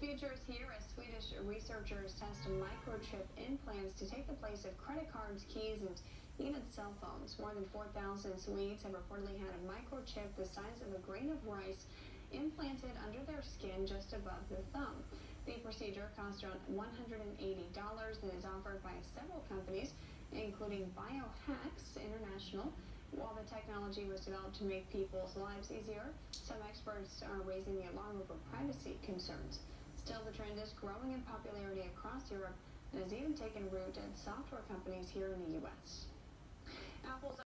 future is here as Swedish researchers test microchip implants to take the place of credit cards, keys, and even cell phones. More than 4,000 Swedes have reportedly had a microchip the size of a grain of rice implanted under their skin just above the thumb. The procedure costs around $180 and is offered by several companies, including Biohax International. While the technology was developed to make people's lives easier, some experts are raising the alarm over privacy concerns. Still, the trend is growing in popularity across Europe and has even taken root at software companies here in the U.S.